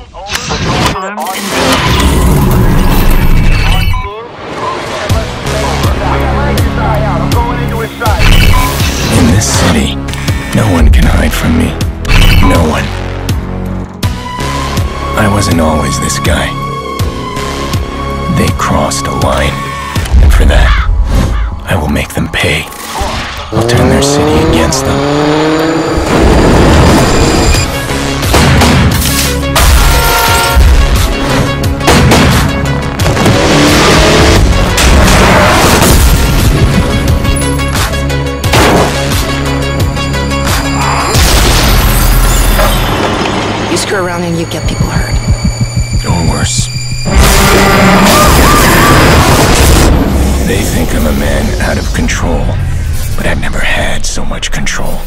In this city, no one can hide from me. No one. I wasn't always this guy. They crossed a line, and for that, I will make them pay. I'll turn their city against them. screw around and you get people hurt. Or worse. They think I'm a man out of control, but I've never had so much control.